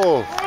Bravo!